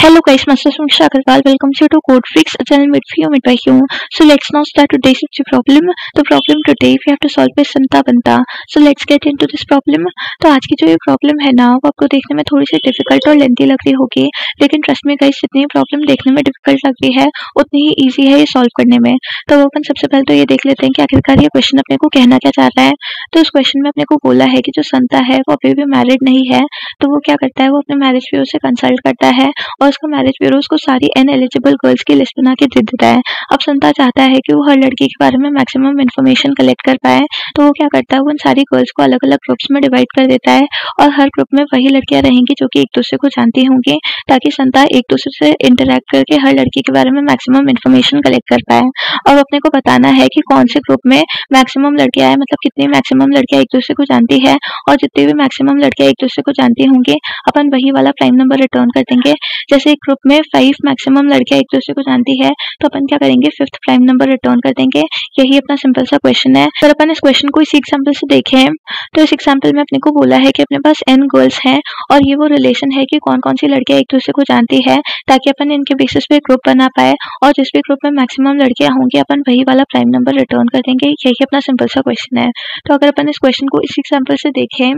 Guys, myself Samisha Agarwal. Welcome you to Code Freaks, a channel made for you, made by you. So let's now start today's problem. The problem today we have to solve by Santa Banta. So let's get into this problem. तो आज की जो ये problem है ना वो आपको देखने में थोड़ी सी डिफ़िकल्ट और लेंथी लग रही होगी लेकिन ट्रस्ट में गाइस जितनी प्रॉब्लम देखने में डिफ़िकल्ट लग रही है उतनी ही ईजी है ये सॉल्व करने में तो वो अपन सबसे पहले तो ये देख लेते हैं कि आखिरकार ये क्वेश्चन अपने को कहना क्या चाह रहा है तो उस क्वेश्चन में अपने को बोला है कि जो संता है वो अभी भी मैरिड नहीं है तो वो क्या करता है वो अपने मैरिज ब्यूरो से कंसल्ट करता है और उसका मैरिज ब्यूरो उसको सारी एन एलिजिबल गर्ल्स की लिस्ट बना के दे देता है। अब संता चाहता है कि वो हर लड़की के बारे में मैक्सिमम इन्फॉर्मेशन कलेक्ट कर पाए तो वो क्या करता है, वो उन सारी गर्ल्स को अलग अलग ग्रुप्स में डिवाइड कर देता है और हर ग्रुप में वही लड़कियाँ रहेंगी जो कि एक दूसरे को जानती होंगी, ताकि संता एक दूसरे से इंटरेक्ट करके हर लड़की के बारे में मैक्सिमम इन्फॉर्मेशन कलेक्ट कर पाए। और अपने को बताना है कि कौन से ग्रुप में मैक्सिमम लड़कियाँ हैं मतलब कितनी मैक्सिमम लड़कियाँ एक दूसरे को जानती है और जितनी भी मैक्सिमम लड़कियाँ एक दूसरे को जानती होंगी, अपन वही वाला प्राइम नंबर रिटर्न कर देंगे। जैसे ग्रुप में फाइव मैक्सिमम लड़कियाँ एक दूसरे को जानती है तो अपन क्या करेंगे? फिफ्थ प्राइम नंबर रिटर्न कर देंगे। यही अपना सिंपल सा क्वेश्चन है। अगर अपन इस क्वेश्चन को इसी एग्ज़ाम्पल से देखें तो इस एग्ज़ाम्पल में अपने को बोला है कि अपने पास एन गर्ल्स हैं और ये वो रिलेशन है कि कौन कौन सी लड़कियाँ एक दूसरे को जानती है, ताकि अपन इनके बेसिस पे ग्रुप बना पाए और जिस भी ग्रुप में मैक्सिमम लड़कियाँ होंगी, अपन वही वाला प्राइम नंबर रिटर्न कर देंगे। यही अपना सिंपल सा क्वेश्चन है। तो अगर अपन इस क्वेश्चन को इस एग्ज़ाम्पल से देखें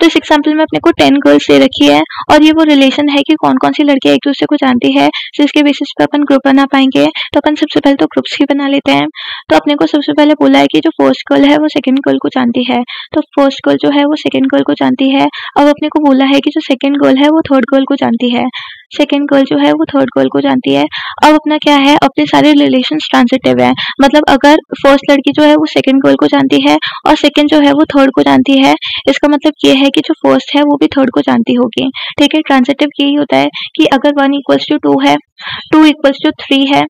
तो इस एग्ज़ाम्पल में अपने को टेन गर्ल्स दे रखी है और ये वो रिलेशन है कि कौन कौन सी लड़कियाँ एक दूसरे को जानती है जिसके बेसिस पे अपन ग्रुप बना पाएँगे तो अपन सबसे पहले तो ग्रुप्स ही बना लेते हैं। तो अपने को सबसे पहले बोला है कि जो फ़र्स्ट गर्ल है वो सेकेंड गर्ल को जानती है। तो फ़र्स्ट गर्ल जो है वो सेकेंड गर्ल को जानती है, अब अपने को बोला है कि जो सेकेंड गर्ल है वो थर्ड गर्ल को जानती है। सेकेंड गर्ल जो है, वो थर्ड गर्ल को जानती है। अब अपना क्या है? अपने सारे रिलेशन ट्रांसिटिव है। मतलब अगर फ़र्स्ट लड़की जो है, वो सेकेंड गर्ल को जानती है और सेकेंड जो है, वो थर्ड को जानती है, इसका मतलब ये है कि जो फ़र्स्ट है, वो भी थर्ड को जानती होगी। ठीक है? ट्रांसिटिव यही होता है कि अगर वन इक्वल्स टू टू है टू इक्वल्स टू थ्री है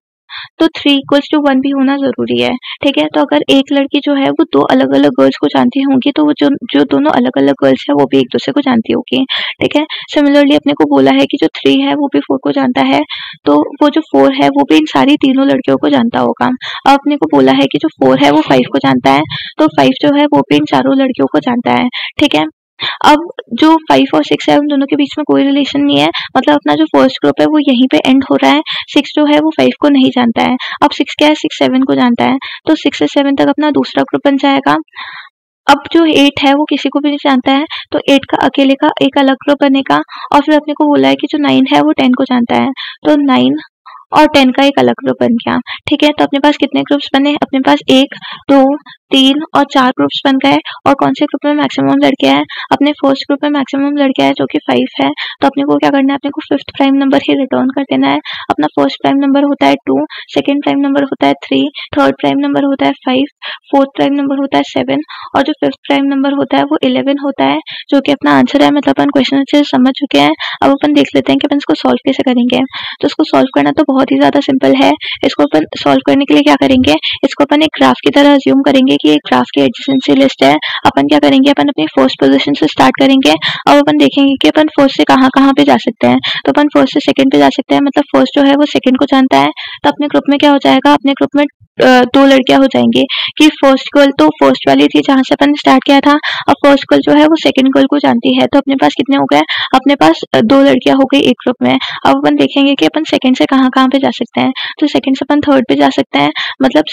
तो थ्री इक्वल्स टू वन भी होना ज़रूरी है, ठीक है? तो अगर एक लड़की जो है, वो दो अलग अलग गर्ल्स को जानती होंगी तो वो जो जो दोनों अलग अलग गर्ल्स है, वो भी एक दूसरे को जानती होगी, ठीक है? सिमिलरली अपने को बोला है कि जो थ्री है, वो भी फोर को जानता है तो वो जो फोर है, वो भी इन सारी तीनों लड़कियों को जानता होगा। अब अपने को बोला है कि जो फोर है, वो फाइव को जानता है तो फाइव जो है, वो भी इन चारों लड़कियों को जानता है, ठीक है? अब जो फाइव और सिक्स है, उन दोनों के बीच में कोई रिलेशन नहीं है। मतलब अपना जो फ़र्स्ट ग्रुप है, वो यहीं पे एंड हो रहा है। सिक्स जो है, वो फाइव को नहीं जानता है। अब सिक्स क्या है? सिक्स सेवन को जानता है। तो सिक्स से सेवन तक अपना दूसरा ग्रुप बन जाएगा। अब जो एट है, वो किसी को भी नहीं जानता है। तो एट का अकेले का एक अलग ग्रुप बनेगा। और फिर अपने को बोला है कि जो नाइन है, वो टेन को जानता है। तो नाइन और टेन का एक अलग ग्रुप बन गया। ठीक है? तो अपने पास कितने ग्रुप्स बने? अपने पास एक, दो तीन और चार ग्रुप्स बन गए और कौन से ग्रुप में मैक्सिमम लड़के हैं? अपने फ़र्स्ट ग्रुप में मैक्सिमम लड़के हैं जो कि फाइव है। तो अपने को क्या करना है? अपने को फिफ्थ प्राइम नंबर ही रिटर्न कर देना है। अपना फ़र्स्ट प्राइम नंबर होता है टू सेकेंड प्राइम नंबर होता है थ्री थर्ड प्राइम नंबर होता है फाइव फोर्थ प्राइम नंबर होता है सेवन और जो फिफ्थ प्राइम नंबर होता है वो इलेवन होता है, जो कि अपना आंसर है। मतलब अपन क्वेश्चन अच्छे से समझ चुके हैं। अब अपन देख लेते हैं कि अपन इसको सॉल्व कैसे करेंगे। तो इसको सॉल्व करना तो बहुत ही ज़्यादा सिंपल है। इसको अपन सॉल्व करने के लिए क्या करेंगे? इसको अपन एक ग्राफ की तरह अज्यूम करेंगे कि एक ग्राफ की एडजेंसी लिस्ट है। अपन क्या करेंगे? अपन अपनी फ़र्स्ट पोजिशन से स्टार्ट करेंगे। और अपन देखेंगे कि अपन फ़र्स्ट से कहाँ कहाँ पे जा सकते हैं। तो अपन फ़र्स्ट से सेकंड पे जा सकते हैं। मतलब फ़र्स्ट जो है वो सेकंड को जानता है। तो अपने ग्रुप में क्या हो जाएगा? अपने ग्रुप में दो लड़कियाँ हो जाएँगी कि फ़र्स्ट गर्ल तो फ़र्स्ट वाली थी जहाँ से अपन स्टार्ट किया था, अब फ़र्स्ट गर्ल जो है वो सेकंड गर्ल को जानती है। तो अपने पास कितने हो गए? अपने पास दो लड़कियाँ हो गई एक ग्रुप में। अब अपन देखेंगे कि अपन सेकंड से कहाँ कहाँ पे जा सकते हैं। तो सेकंड से अपन थर्ड पे जा सकते हैं। मतलब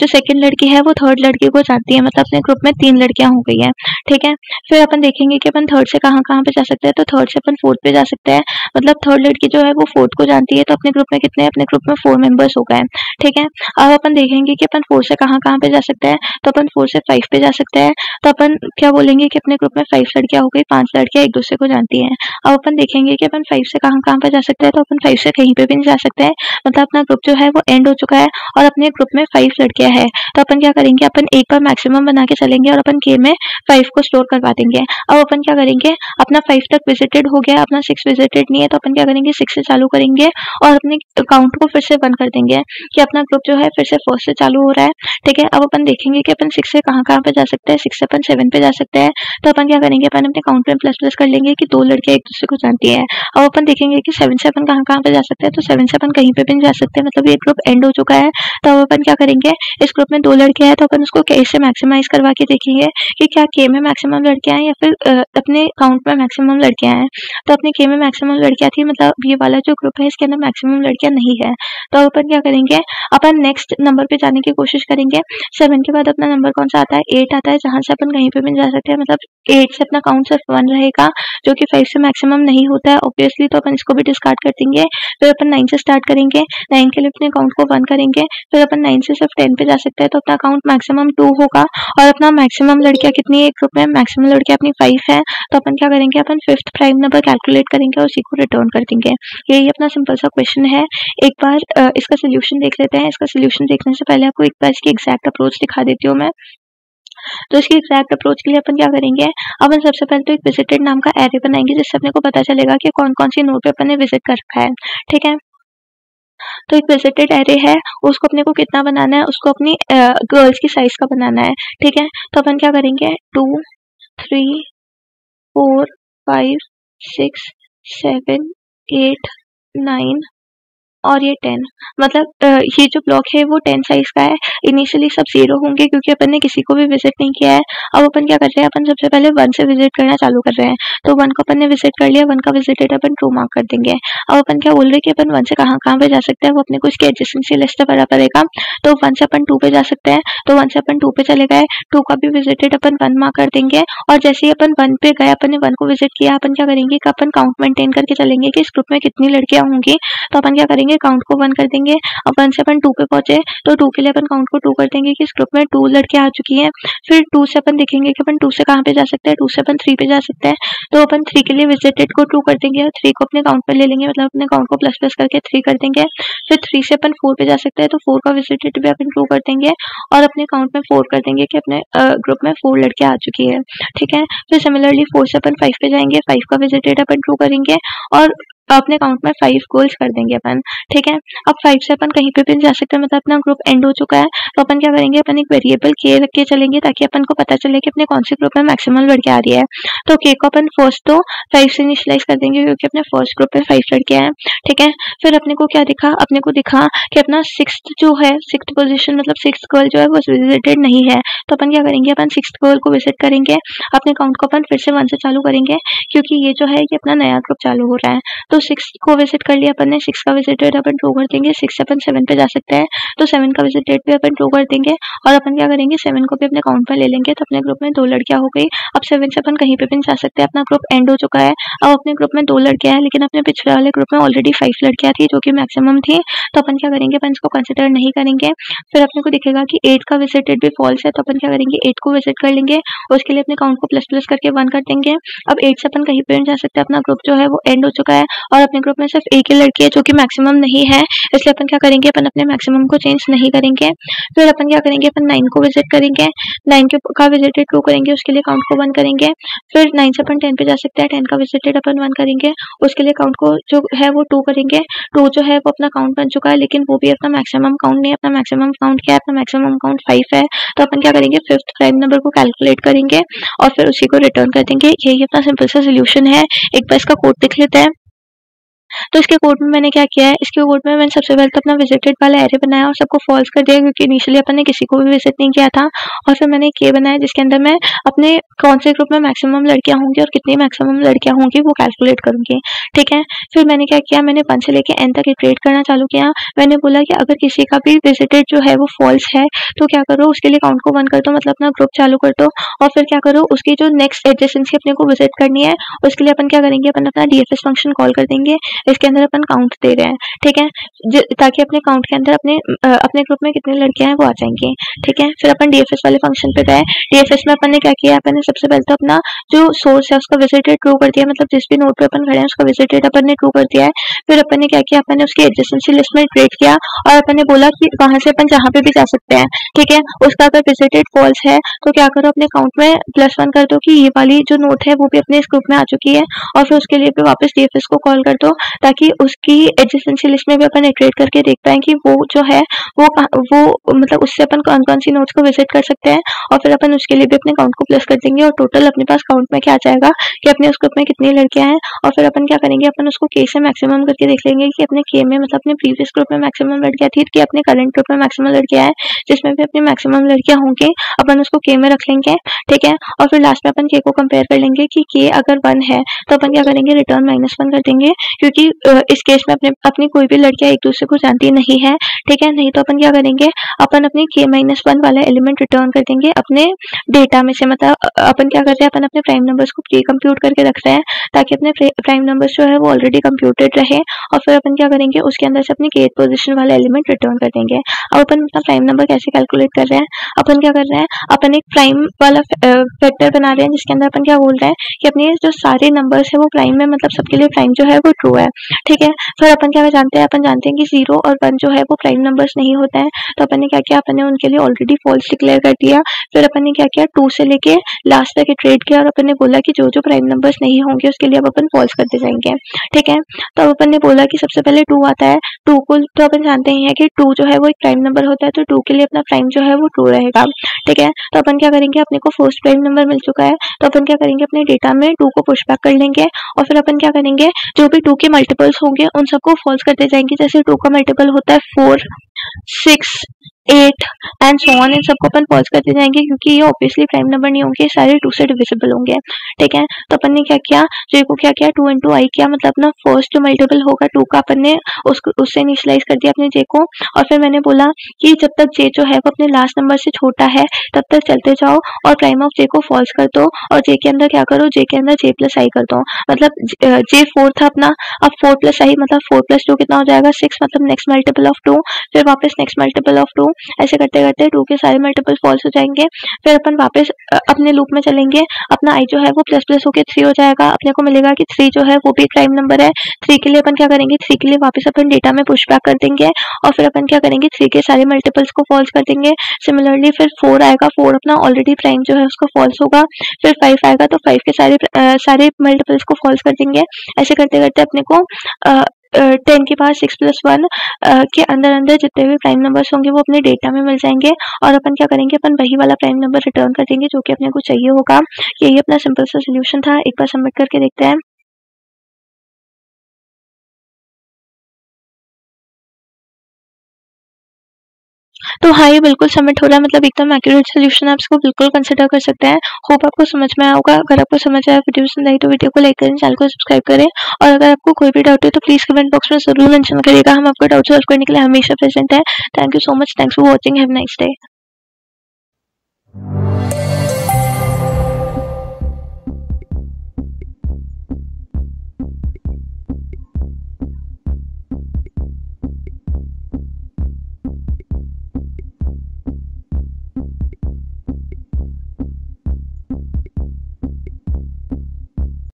जो सेकंड लड़की है वो थर्ड लड़की को जानती है। मतलब अपने ग्रुप में तीन लड़कियाँ हो गई है। ठीक है? फिर अपन देखेंगे कि अपन थर्ड से कहाँ कहाँ पे जा सकते हैं। तो थर्ड से अपन फोर्थ पे जा सकते हैं। मतलब थर्ड लड़की जो है वो फोर्थ को जानती है। तो अपने ग्रुप में कितने? अपने ग्रुप में फोर मेंबर्स हो गए। ठीक है? अब अपन देखेंगे कि अपन फोर से कहाँ कहाँ पे जा सकते हैं। तो अपन फोर से फाइव पे जा सकते हैं। तो अपन क्या बोलेंगे कि अपने ग्रुप में फाइव लड़कियाँ हो गई? पाँच लड़कियाँ एक दूसरे को जानती हैं। अब अपन देखेंगे कि अपन फाइव से कहाँ कहाँ पे जा सकते हैं। तो अपन फाइव से कहीं पे भी नहीं जा सकते हैं। मतलब अपना ग्रुप जो है वो एंड हो चुका है और अपने ग्रुप में फाइव लड़कियाँ है। तो अपन क्या करेंगे? अपन एक बार मैक्सिमम बना के चलेंगे और अपन के में फाइव को स्टोर करवा देंगे। अब अपन क्या करेंगे? अपना फाइव तक विजिटेड हो गया। अपना सिक्स विजिटेड नहीं है। तो अपन क्या करेंगे? सिक्स से चालू करेंगे और अपने अकाउंट को फिर से बंद कर देंगे कि अपना ग्रुप जो है, फिर से फ़र्स्ट से चालू हो रहा है। ठीक है, अब अपन देखेंगे कि अपन सिक्स से कहाँ कहाँ पे जा सकते हैं सिक्स से अपन सेवन पे जा सकते हैं। तो अपन क्या करेंगे, अपन अपने काउंट में प्लस प्लस कर लेंगे कि दो लड़कियाँ एक दूसरे को जानती है। अब अपन देखेंगे कि सेवन से अपन कहाँ कहाँ पे जा सकते हैं तो सेवन से अपन कहीं पे भी जा सकते मतलब ये ग्रुप एंड हो चुका है। तो अब अपन क्या करेंगे, इस ग्रुप में दो लड़के हैं तो अपन उसको कैसे मैक्सिमाइज करवा के देखेंगे कि क्या के में मैक्सिमम लड़कियाँ हैं या फिर अपने काउंट में मैक्सिमम लड़कियाँ हैं। तो अपने के में मैक्सिमम लड़कियाँ थी मतलब ये वाला जो ग्रुप है, इसके अंदर मैक्सिमम लड़कियाँ नहीं है। तो अपन क्या करेंगे, अपन नेक्स्ट नंबर पे जाने की कोशिश करेंगे। सेवन के बाद अपना नंबर कौन सा आता है? एट आता है, जहाँ से अपन कहीं पे भी जा सकते हैं। मतलब एट से अपना काउंट सिर्फ़ वन रहेगा, जो कि फाइव से मैक्सिमम नहीं होता है। ऑब्वियसली तो अपन इसको भी डिस्कार्ड कर देंगे, फिर अपन नाइन से स्टार्ट करेंगे। नाइन के लिए अपने अकाउंट को वन करेंगे, फिर अपन नाइन से सिर्फ़ टेन पे जा सकते हैं। तो अपना अकाउंट मैक्सिमम टू होगा और अपना मैक्सिमम लड़कियाँ कितनी एक ग्रुप में मैक्सिमम लड़कियाँ अपनी फाइव है। तो अपन क्या करेंगे? अपन फिफ्थ प्राइम नंबर कैलकुलेट करेंगे और उसी को रिटर्न कर देंगे। यही अपना सिंपल सा क्वेश्चन है। एक बार इसका सोल्यूशन देख लेते हैं। इसका सोल्यूशन देखने से पहले आपको एक बार इसकी एग्जैक्ट अप्रोच दिखा देती हूँ मैं। तो इसकी एग्जैक्ट अप्रोच के लिए अपन क्या करेंगे? अपन सबसे पहले तो एक विजिटेड नाम का एरे बनाएँगे, जिससे अपने को पता चलेगा कि कौन कौन सी नोट पे अपन ने विज़िट कर रखा है, ठीक है? तो एक विजिटेड एरे है, उसको अपने को कितना बनाना है? उसको अपनी गर्ल्स की साइज़ का बनाना है, ठीक है? तो अपन क्या करेंगे? Two three four five six seven eight nine और ये टेन मतलब ये जो ब्लॉक है वो टेन साइज़ का है। इनिशियली सब ज़ीरो होंगे क्योंकि अपन ने किसी को भी विज़िट नहीं किया है। अब अपन क्या कर रहे हैं, अपन सबसे पहले वन से विज़िट करना चालू कर रहे हैं। तो वन को अपन ने विज़िट कर लिया वन का विजिटेड अपन टू मार्क कर देंगे। अब अपन क्या बोल रहे हैं कि अपन वन से कहाँ कहाँ पे जा सकते हैं, वो अपने को इसके एडजस्टेंसी लिस्ट भरा पड़ेगा तो वन से अपन टू पे जा सकते हैं। तो वन से अपन टू पे चले गए। टू का भी विजिटेड अपन वन मार्क कर देंगे। और जैसे ही अपन वन पे गए, अपन ने वन को विज़िट किया, अपन क्या करेंगे कि अपन काउंट मेंटेन करके चलेंगे कि इस ग्रुप में कितनी लड़कियाँ होंगी। तो अपन क्या करेंगे काउंट को वन कर देंगे अब वन से अपन टू पे पहुँचे तो टू के लिए अपन काउंट को टू कर देंगे कि इस ग्रुप में टू लड़के आ चुकी हैं। फिर टू से अपन देखेंगे कि अपन टू से कहाँ पे जा सकते हैं टू से अपन थ्री पे जा सकते हैं। तो अपन थ्री के लिए विजिटेड को टू कर देंगे और थ्री को अपने काउंट पे ले लेंगे मतलब अपने काउंट को प्लस प्लस करके थ्री कर देंगे। फिर थ्री से अपन फोर पे जा सकते हैं तो फोर का विजिटेड भी अपन टू कर देंगे और अपने काउंट में फोर कर देंगे कि अपने ग्रुप में फोर लड़के आ चुकी है। ठीक है? फिर सिमिलरली फोर से अपन फाइव पे जाएँगे फाइव का विजिटेड अपन टू करेंगे और अपने अकाउंट में फाइव गोल्स कर देंगे अपन, ठीक है? अब फाइव से अपन कहीं पे भी जा सकते हैं मतलब अपना ग्रुप एंड हो चुका है तो अपन क्या करेंगे, अपन एक वेरिएबल के रख के चलेंगे, ताकि अपन को पता चले कि अपने कौन से ग्रुप में मैक्सिमम लड़के आ रही है। तो के को अपन फ़र्स्ट तो फाइव से इनिशलाइज कर देंगे, क्योंकि अपने फ़र्स्ट ग्रुप में फाइव लड़के हैं, ठीक है? फिर अपने को क्या दिखा? अपने को दिखा कि अपना सिक्स जो है सिक्स पोजिशन मतलब सिक्स गर्ल जो है, वो विजिटेड नहीं है। तो अपन क्या करेंगे, अपन सिक्स गर्ल को विज़िट करेंगे, अपने अकाउंट को अपन फिर से वन से चालू करेंगे, क्योंकि ये जो है, ये अपना नया ग्रुप चालू हो रहा है। तो तो सिक्स को विज़िट कर लिया अपन ने सिक्स का विज़िट रेट अपन टू कर देंगे सिक्स अपन सेवन पे जा सकते हैं तो सेवन का विज़िट रेट भी अपन टू कर देंगे, और अपन क्या करेंगे सेवन को भी अपने अकाउंट में ले लेंगे तो अपने ग्रुप में दो लड़कियाँ हो गई, अब सेवन से अपन कहीं पर भी जा सकते हैं अपना ग्रुप एंड हो चुका है, अब अपने ग्रुप में दो लड़कियाँ हैं, लेकिन अपने पिछले वाले ग्रुप में ऑलरेडी फाइव लड़कियाँ थी, जो कि मैक्सिमम थी तो अपन क्या करेंगे, अपन इसको कंसिडर नहीं करेंगे, फिर अपने को दिखेगा कि एट का विज़िट रेट भी फॉल्स है तो अपन क्या करेंगे एट को विज़िट कर लेंगे, उसके लिए अपने अकाउंट को प्लस प्लस करके वन कर देंगे, अब एट से अपन कहीं पे जा सकते हैं अपना ग्रुप जो है वो एंड हो चुका है और अपने ग्रुप में सिर्फ़ एक ही लड़की है जो कि मैक्सिमम नहीं है, इसलिए अपन क्या करेंगे, अपन अपने मैक्सिमम को चेंज नहीं करेंगे। फिर अपन क्या करेंगे, अपन नाइन को विज़िट करेंगे। नाइन के का विजिटेड टू करेंगे, उसके लिए काउंट को वन करेंगे। फिर नाइन से अपन टेन पे जा सकते हैं टेन का विजिटेड अपन वन करेंगे। उसके लिए काउंट को जो है वो टू करेंगे। टू जो है वो अपना काउंट बन चुका है, लेकिन वो भी अपना मैक्सिमम काउंट नहीं अपना मैक्सिमम काउंट क्या है? अपना मैक्सिमम काउंट फाइव है। तो अपन क्या करेंगे फिफ्थ प्राइम नंबर को कैलकुलेट करेंगे और फिर उसी को रिटर्न कर देंगे। यही अपना सिंपल सा सोल्यूशन है। एक बार इसका कोड देख लेते हैं। तो इसके कोड में मैंने क्या किया है? इसके कोड में मैंने सबसे पहले तो अपना विजिटेड वाला एरे बनाया और सबको फॉल्स कर दिया क्योंकि इनिशियली अपन ने किसी को भी विज़िट नहीं किया था। और फिर मैंने ये बनाया जिसके अंदर मैं अपने कौन से ग्रुप में मैक्सिमम लड़कियाँ होंगी और कितनी मैक्सिमम लड़कियाँ होंगी वो कैलकुलेट करूँगी। ठीक है? फिर मैंने क्या किया? मैंने वन से लेकर एन तक इटरेट करना चालू किया। मैंने बोला कि अगर किसी का भी विजिटेड जो है वो फॉल्स है तो क्या करो? उसके लिए काउंट को वन कर दो मतलब अपना ग्रुप चालू कर दो। और फिर क्या करो? उसकी जो नेक्स्ट एडजेसेंसी अपने को विज़िट करनी है, उसके लिए अपन क्या करेंगे? अपन अपना डीएफएस फ़ंक्शन कॉल कर देंगे। इसके अंदर अपन काउंट दे रहे हैं, ठीक है? ताकि अपने काउंट के अंदर अपने अपने ग्रुप में कितने लड़कियाँ हैं वो आ जाएँगी, ठीक है? फिर अपन डीएफएस वाले फ़ंक्शन पे गए। डीएफएस में अपन ने क्या किया? अपन ने सबसे पहले तो अपना जो सोर्स है उसका विजिटेड ट्रू कर दिया मतलब जिस भी नोट पे अपन खड़े हैं उसका विजिटेड अपन ने ट्रू कर दिया है। फिर अपन ने क्या किया? अपन ने उसकी एडजस्टेंसी लिस्ट में क्रिएट किया और अपन ने बोला कि वहाँ से अपन जहाँ पे भी जा सकते हैं, ठीक है? उसका अगर विजिटेड फॉल्स है तो क्या करो, अपने अकाउंट में प्लस वन कर दो कि ये वाली जो नोट है वो भी अपने इस ग्रुप में आ चुकी है और फिर उसके लिए वापस डीएफएस को कॉल कर दो। ताकि उसकी एडजेंसी लिस्ट में भी अपन इटरेट करके देख पाए कि वो जो है, वो वो मतलब उससे अपन कौन कौन सी नोट्स को विज़िट कर सकते हैं और फिर अपन उसके लिए भी अपने काउंट को प्लस कर देंगे और टोटल अपने पास काउंट में क्या जाएगा कि अपने उस ग्रुप में कितनी लड़कियाँ हैं और फिर अपन क्या करेंगे, अपन उसको के से मैक्सिमम करके देख लेंगे कि अपने के में मतलब अपने प्रीवियस ग्रुप में मैक्सिमम लड़कियाँ थी कि अपने करंट ग्रुप में मैक्सिमम लड़कियाँ हैं, जिसमें भी अपनी मैक्सिमम लड़कियाँ होंगी, अपन उसको के में रख लेंगे, ठीक है? और फिर लास्ट में अपन के को कंपेयर कर लेंगे कि के अगर वन है तो अपन क्या करेंगे रिटर्न माइनस वन कर देंगे, क्योंकि इस केस में अपने, अपनी कोई भी लड़कियाँ एक दूसरे को जानती नहीं है, ठीक है? नहीं तो अपन क्या करेंगे? अपन अपनी के माइनस वन वाला एलिमेंट रिटर्न कर देंगे अपने डेटा में से मतलब अपन क्या करते हैं? अपन अपने प्राइम नंबर्स को प्री कंप्यूट करके रख रहे हैं, ताकि अपने प्राइम नंबर्स जो है वो ऑलरेडी कंप्यूटेड रहे, और फिर अपन क्या करेंगे? उसके अंदर से अपनी केट पोजिशन वाला एलिमेंट रिटर्न कर देंगे। अब अपन अपना प्राइम नंबर कैसे कैलकुलेट कर रहे हैं? अपन क्या कर रहे हैं? अपन एक प्राइम वाला फैक्टर बना रहे हैं, जिसके अंदर अपन क्या बोल रहे हैं कि अपने जो सारे नंबर्स है वो प्राइम में मतलब सबके लिए प्राइम जो है वो ट्रू है। ठीक है? फिर अपन क्या जानते हैं? अपन जानते हैं कि ज़ीरो और वन जो है वो प्राइम नंबर्स नहीं होता है। तो अपन ने क्या किया अपन ने उनके लिए ऑलरेडी फॉल्स डिक्लेयर कर दिया। फिर अपन ने क्या किया टू से लेके लास्ट तक ट्रेड किया और अपन ने बोला कि जो जो प्राइम नंबर्स नहीं होंगे, उसके लिए अब अपन फॉल्स करते जाएँगे। ठीक है? तो अब अपन ने बोला कि सबसे पहले टू आता है। टू को तो अपन जानते ही है कि टू जो है वो एक प्राइम नंबर होता है तो टू के लिए अपना प्राइम जो है वो टू रहेगा। ठीक है? तो अपन क्या करेंगे? अपने को फ़र्स्ट प्राइम नंबर मिल चुका है। तो अपन क्या करेंगे? अपने डेटा में टू को पुश कर लेंगे और फिर अपन क्या करेंगे? जो भी टू के मल्टीपल्स होंगे, उन सबको फॉल्स करते जाएँगे। जैसे टू का मल्टीपल होता है four six eight and so on इन सबको अपन पॉज करते जाएँगे, क्योंकि ये ऑब्वियसली प्राइम नंबर नहीं होंगे, सारे टू से डिविजिबल होंगे, ठीक है? तो अपन ने क्या किया? जे को क्या किया? टू इंटू आई किया मतलब अपना फ़र्स्ट जो मल्टीपल होगा टू का, अपन ने उसको उससे इनिशलाइज कर दिया अपने जे को, और फिर मैंने बोला कि जब तक जे जो है वो अपने लास्ट नंबर से छोटा है, तब तक चलते जाओ, और प्राइम ऑफ़ जे को फॉल्स कर दो, और जे के अंदर क्या करो? जे के अंदर जे प्लस आई कर दो। मतलब जे फोर था अपना, अब फोर प्लस आई मतलब फोर प्लस टू कितना हो जाएगा? सिक्स मतलब नेक्स्ट मल्टीपल ऑफ़ टू फिर वापस नेक्स्ट मल्टीपल ऑफ़ टू ऐसे करते करते टू के सारे मल्टीपल फॉल्स हो जाएँगे। फिर अपन वापस अपने लूप में चलेंगे। अपना आई जो है वो प्लस प्लस होकर थ्री हो जाएगा। अपने को मिलेगा कि थ्री जो है वो भी प्राइम नंबर है। थ्री के लिए अपन क्या करेंगे? थ्री के लिए वापस अपन डेटा में पुश बैक कर देंगे। और फिर अपन क्या करेंगे? थ्री के सारे मल्टीपल्स को फॉल्स कर देंगे। सिमिलरली फिर फोर आएगा। फोर अपना ऑलरेडी प्राइम जो है उसको फॉल्स होगा। फिर फाइव आएगा तो फाइव के सारे सारे मल्टीपल्स को फॉल्स कर देंगे। ऐसे करते करते अपने को टेन के पास सिक्स प्लस वन के अंदर अंदर जितने भी प्राइम नंबर्स होंगे वो अपने डेटा में मिल जाएँगे और अपन क्या करेंगे, अपन वही वाला प्राइम नंबर रिटर्न कर देंगे जो कि अपने को चाहिए होगा। यही अपना सिंपल सा सोल्यूशन था। एक बार सबमिट करके देखते हैं। तो हाँ ये बिल्कुल सबमिट हो रहा है। मतलब एकदम एक्यूरेट सोल्यूशन आप इसको बिल्कुल कंसिडर कर सकते हैं। होप आपको समझ में आया होगा। अगर आपको समझ आया वीडियो पसंद आई तो वीडियो को लाइक करें चैनल को सब्सक्राइब करें। और अगर आपको कोई भी डाउट है तो प्लीज़ कमेंट बॉक्स में ज़रूर मेंशन करिएगा। हम आपको डाउट सॉल्व करने के लिए हमेशा प्रेजेंट है। Thank you so much thanks for watching have nice day